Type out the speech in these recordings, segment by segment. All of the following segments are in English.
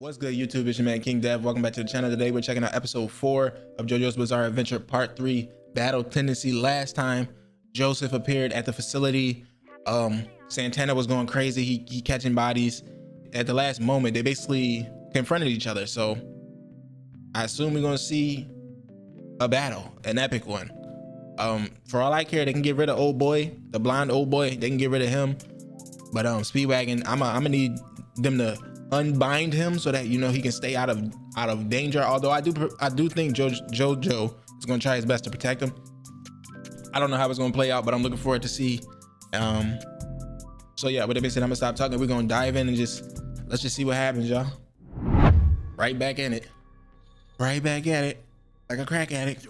What's good, YouTube? It's your man King Dev. Welcome back to the channel. Today we're checking out episode four of JoJo's Bizarre Adventure Part Three: Battle Tendency. Last time Joseph appeared at the facility, um, Santana was going crazy. He he catching bodies. At the last moment, they basically confronted each other. So I assume we're gonna see a battle, an epic one. Um, for all I care, they can get rid of old boy, the blind old boy. They can get rid of him. But um, Speedwagon, I'm a, I'm gonna need them to unbind him so that you know he can stay out of out of danger. Although I do I do think jo JoJo is gonna try his best to protect him. I don't know how it's gonna play out, but I'm looking forward to see. Um, so yeah, with that being said, I'm gonna stop talking. We're gonna dive in and just let's just see what happens, y'all. Right back in it. Right back at it. Like a crack addict.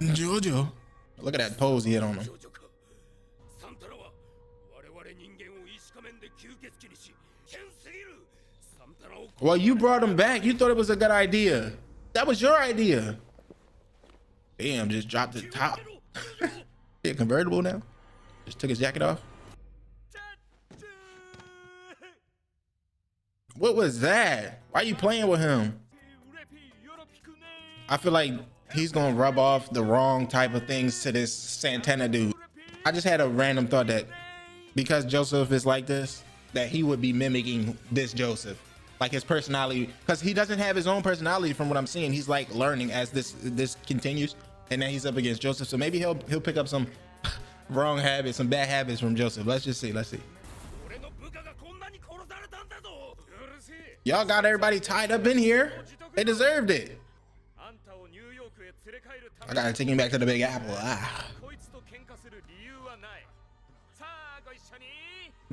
Jojo. Look at that pose he had on him. Well, you brought him back. You thought it was a good idea. That was your idea. Damn, just dropped the top. yeah, convertible now. Just took his jacket off. What was that? Why are you playing with him? I feel like he's gonna rub off the wrong type of things to this Santana dude. I just had a random thought that because Joseph is like this, that he would be mimicking this Joseph, like his personality because he doesn't have his own personality from what I'm seeing. He's like learning as this this continues, and then he's up against Joseph. So maybe he'll he'll pick up some wrong habits, some bad habits from Joseph. Let's just see. Let's see. Y'all got everybody tied up in here. They deserved it. I gotta take him back to the Big Apple. Ah.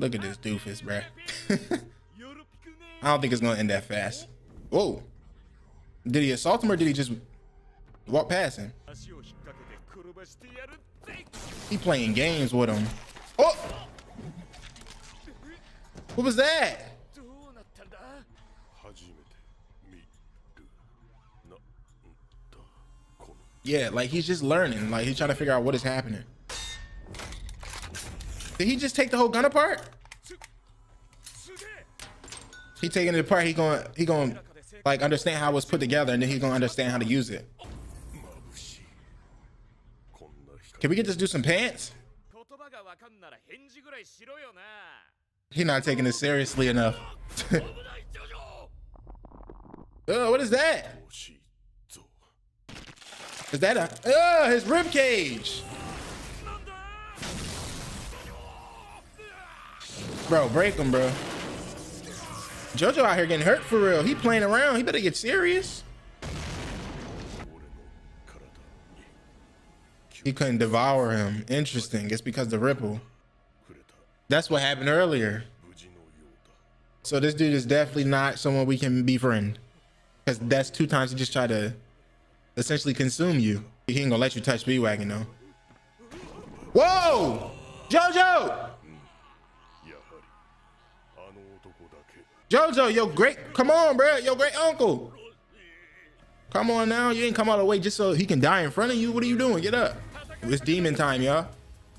Look at this doofus, bruh. I don't think it's gonna end that fast. Whoa. Did he assault him or did he just walk past him? He playing games with him. Oh! What was that? Yeah, like he's just learning. Like he's trying to figure out what is happening. Did he just take the whole gun apart? taking it apart, he going he going like understand how it was put together, and then he gonna understand how to use it. Can we get this dude some pants? He not taking this seriously enough. oh, what is that? Is that a oh his rib cage? Bro, break him, bro. JoJo out here getting hurt for real. He playing around. He better get serious. He couldn't devour him. Interesting. It's because the ripple. That's what happened earlier. So this dude is definitely not someone we can befriend. Because that's two times he just tried to essentially consume you. He ain't gonna let you touch B-Wagon though. Whoa! JoJo! Jojo, your great, come on, bro, your great uncle. Come on now, you ain't come all the way just so he can die in front of you. What are you doing? Get up. It's demon time, y'all.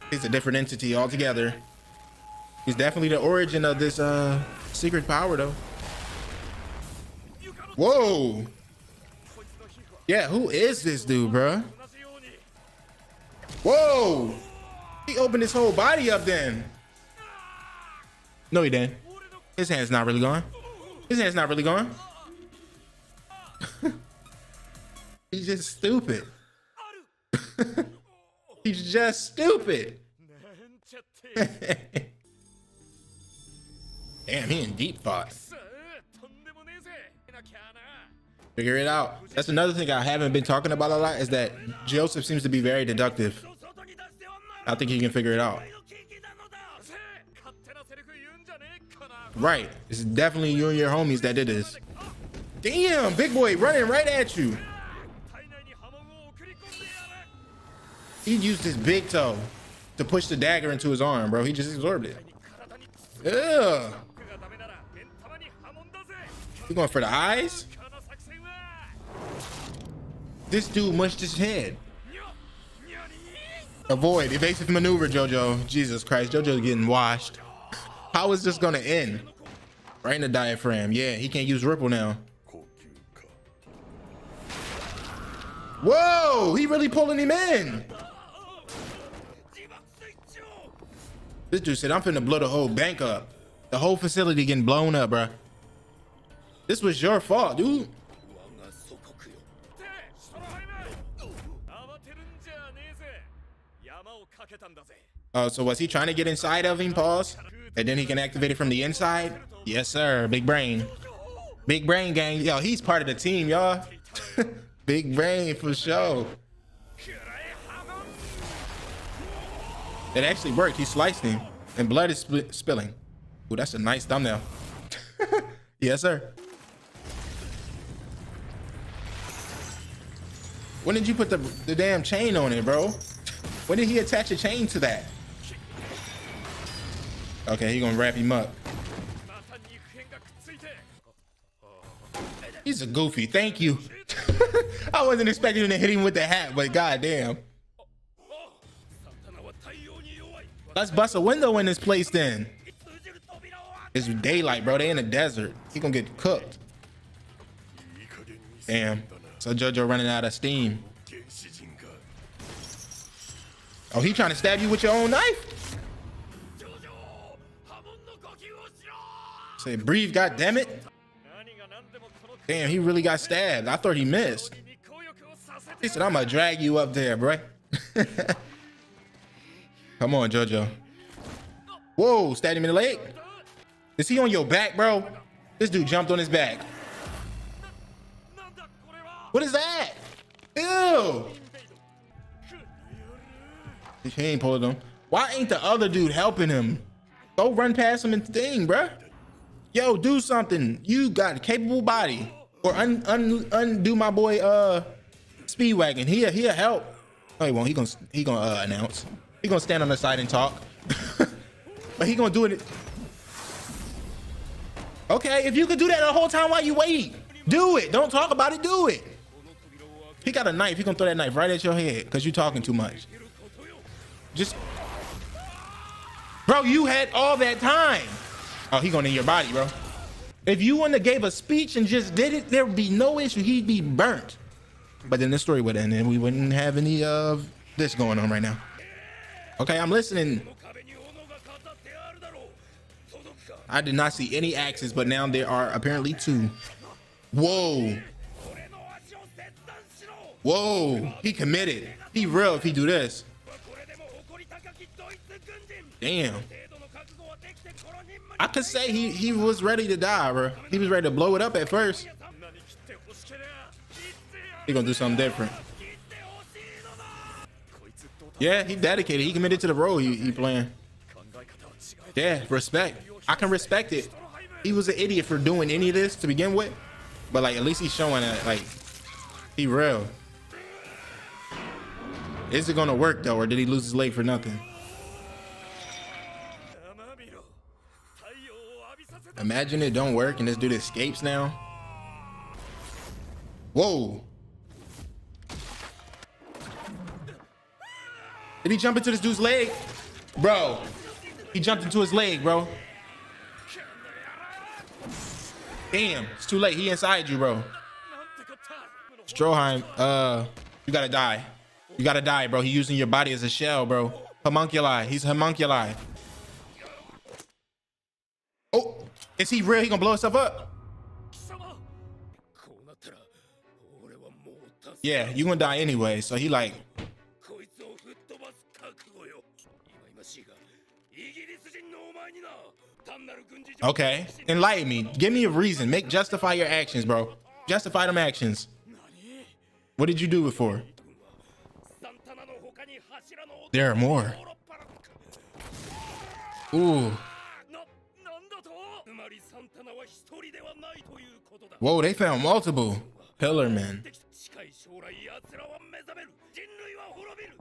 He's a different entity altogether. He's definitely the origin of this uh, secret power, though. Whoa. Yeah, who is this dude, bro? Whoa. He opened his whole body up then. No, he didn't. His hand's not really going. His hand's not really going. He's just stupid. He's just stupid. Damn, he in deep thought. Figure it out. That's another thing I haven't been talking about a lot is that Joseph seems to be very deductive. I think he can figure it out. Right. It's definitely you and your homies that did this. Damn, big boy running right at you. He used his big toe to push the dagger into his arm, bro. He just absorbed it. Ugh. You going for the eyes? This dude munched his head. Avoid. Evasive maneuver, Jojo. Jesus Christ. Jojo's getting washed. How is this gonna end? Right in the diaphragm. Yeah, he can't use Ripple now. Whoa, he really pulling him in. This dude said, I'm finna blow the whole bank up. The whole facility getting blown up, bro. This was your fault, dude. Oh, so was he trying to get inside of him, pause? And then he can activate it from the inside? Yes, sir. Big brain. Big brain gang. Yo, he's part of the team, y'all. Big brain for sure. It actually worked. He sliced him, and blood is spli- spilling. Ooh, that's a nice thumbnail. yes, sir. When did you put the, the damn chain on it, bro? When did he attach a chain to that? Okay, he gonna wrap him up. He's a goofy. Thank you. I wasn't expecting him to hit him with the hat, but goddamn. Let's bust a window in this place then. It's daylight, bro. They in the desert. He gonna get cooked. Damn. So JoJo running out of steam. Oh, he trying to stab you with your own knife? Say, breathe, God damn it! Damn, he really got stabbed. I thought he missed. He said, I'm gonna drag you up there, bro. Come on, Jojo. Whoa, stabbed him in the leg. Is he on your back, bro? This dude jumped on his back. What is that? He ain't pulling him. Why ain't the other dude helping him? Go run past him and thing, bruh. Yo, do something. You got a capable body. Or un, un, undo my boy uh Speedwagon. He'll he'll help. No, he won't. He gonna he gonna uh, announce. He gonna stand on the side and talk. but he gonna do it. Okay, if you could do that the whole time while you wait, do it. Don't talk about it. Do it. He got a knife. He gonna throw that knife right at your head because you talking too much. Just, bro, you had all that time. Oh, he going in your body, bro. If you wouldn't have gave a speech and just did it, there'd be no issue. He'd be burnt. But then the story would end, and we wouldn't have any of this going on right now. Okay, I'm listening. I did not see any axes, but now there are apparently two. Whoa. Whoa. He committed. He real if he do this. Damn. I could say he, he was ready to die, bro. He was ready to blow it up at first. He gonna do something different. Yeah, he dedicated. He committed to the role he, he playing. Yeah, respect. I can respect it. He was an idiot for doing any of this to begin with. But like, at least he's showing that like, he real. Is it gonna work though, or did he lose his leg for nothing? Imagine it don't work and this dude escapes now. Whoa. Did he jump into this dude's leg? Bro. He jumped into his leg, bro. Damn, it's too late. He inside you, bro. Stroheim, uh, you gotta die. You gotta die, bro. He using your body as a shell, bro. Homunculi. He's homunculi. Is he real? He gonna blow himself up? Yeah, you gonna die anyway. So he like. Okay, enlighten me. Give me a reason. Make justify your actions, bro. Justify them actions. What did you do before? There are more. Ooh. Whoa, they found multiple pillar men. 近い将来奴らは目覚める人類は滅びる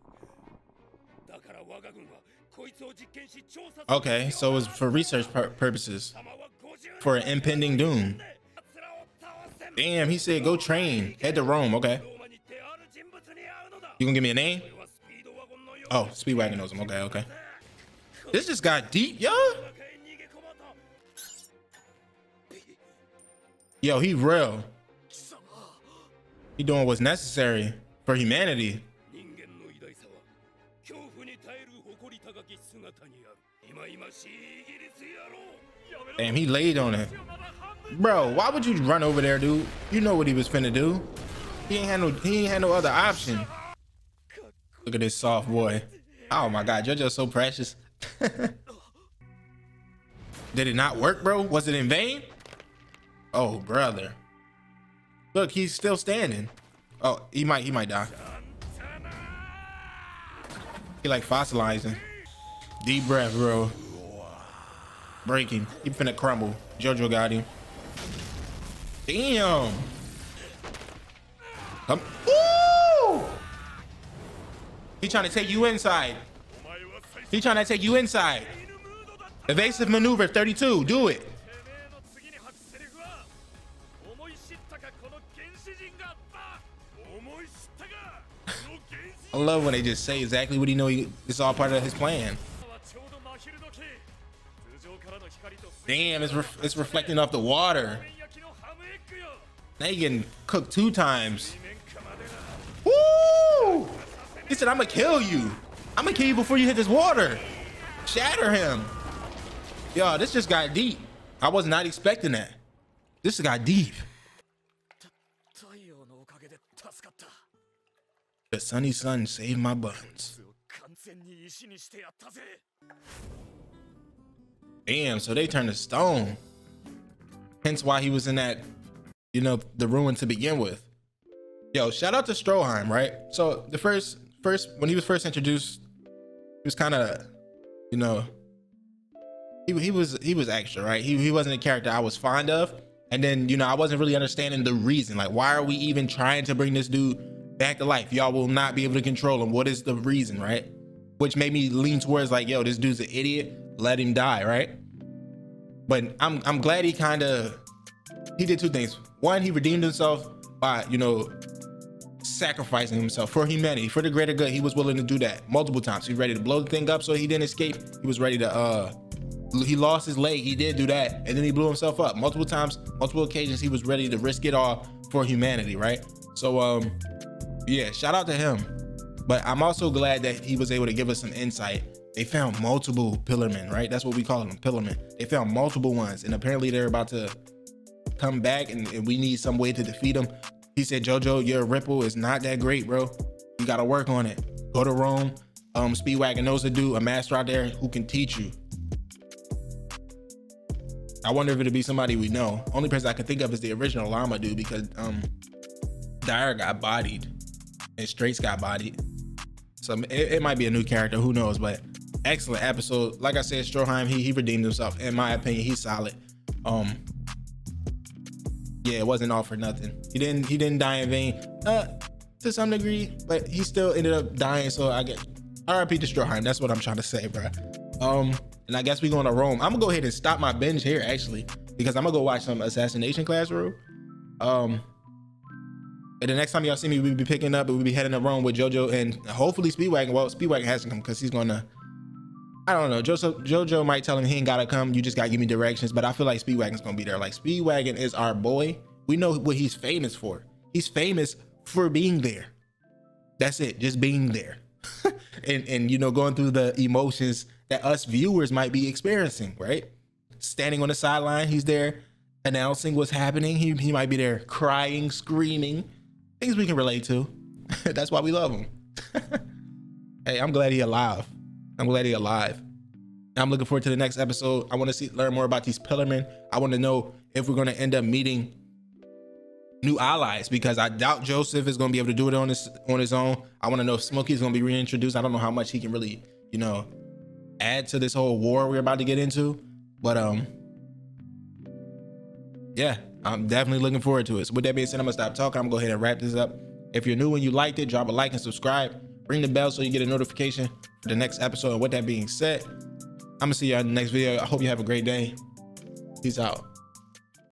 だから我が軍はこいつを実験し調査する Okay, so it's for research pur- purposes. 様は50 For an impending doom. 奴らを倒せ Damn, he said go train. Head to Rome. Okay. ローマに出ある人物に会うのだ You gonna give me a name? これはスピードワゴンのよう Oh, Speedwagon knows him. Okay, okay. This just got deep, y'all. Yo, he real. He doing what's necessary for humanity. Damn, he laid on it. Bro, why would you run over there, dude? You know what he was finna do. He ain't had no, he ain't had no other option. Look at this soft boy. Oh my God, Jojo's so precious. Did it not work, bro? Was it in vain? Oh, brother. Look, he's still standing. Oh, he might, he might die. He like fossilizing. Deep breath, bro. Breaking. He finna crumble. Jojo got him. Damn. Come. Ooh! He trying to take you inside. He trying to take you inside. Evasive maneuver 32. Do it. I love when they just say exactly what he know he, it's all part of his plan. Damn, it's, re it's reflecting off the water. Now you getting cooked two times. Woo! He said, I'm gonna kill you. I'm gonna kill you before you hit this water. Shatter him. Yo, this just got deep. I was not expecting that. This got deep. The sunny sun saved my buns. Damn, so they turned to stone. Hence why he was in that, you know, the ruin to begin with. Yo, shout out to Stroheim, right? So the first, first when he was first introduced, he was kind of, you know, he, he was he was extra, right? He he wasn't a character I was fond of, and then you know I wasn't really understanding the reason. Like, why are we even trying to bring this dude back to life? Y'all will not be able to control him. What is the reason, right? Which made me lean towards like, yo, this dude's an idiot. Let him die, right? But I'm I'm glad he kind of he did two things. One, he redeemed himself by you know sacrificing himself for humanity, for the greater good. He was willing to do that multiple times. He was ready to blow the thing up so he didn't escape. He was ready to uh he lost his leg. He did do that, and then he blew himself up multiple times, multiple occasions. He was ready to risk it all for humanity, right? So um yeah, shout out to him. But I'm also glad that he was able to give us some insight. They found multiple pillarmen, right? That's what we call them, pillarmen. They found multiple ones, and apparently they're about to come back, and, and we need some way to defeat them. He said, JoJo, your ripple is not that great, bro. You gotta work on it. Go to Rome. Um, Speedwagon knows a dude, a master out there who can teach you. I wonder if it'll be somebody we know. Only person I can think of is the original Llama dude because um Dire got bodied and Straizo got bodied. So it, it might be a new character, who knows? But excellent episode. Like I said, Stroheim, he he redeemed himself. In my opinion, he's solid. Um yeah, it wasn't all for nothing. He didn't he didn't die in vain. Uh to some degree, but he still ended up dying. So I get RIP to Stroheim. That's what I'm trying to say, bro. Um, and I guess we're going to Rome. I'm gonna go ahead and stop my binge here actually, because I'm gonna go watch some assassination classroom. Um, and the next time y'all see me, we'll be picking up and we'll be heading to Rome with JoJo and hopefully Speedwagon. Well, Speedwagon has to come because he's gonna. I don't know. Joseph, JoJo might tell him he ain't gotta come. You just gotta give me directions. But I feel like Speedwagon's gonna be there. Like Speedwagon is our boy. We know what he's famous for. He's famous for being there. That's it. Just being there. and and you know going through the emotions that us viewers might be experiencing, right? Standing on the sideline, he's there announcing what's happening. He he might be there crying, screaming, things we can relate to. That's why we love him. hey, I'm glad he alive. I'm glad he alive. I'm looking forward to the next episode. I want to see learn more about these pillarmen. I want to know if we're going to end up meeting new allies because I doubt Joseph is going to be able to do it on his on his own. I want to know if Smokey's going to be reintroduced. I don't know how much he can really, you know, add to this whole war we're about to get into. But um yeah, I'm definitely looking forward to it. So with that being said, I'm gonna stop talking. I'm gonna go ahead and wrap this up. If you're new and you liked it, drop a like and subscribe. Ring the bell so you get a notification for the next episode. And with that being said, I'm gonna see you in the next video. I hope you have a great day. Peace out.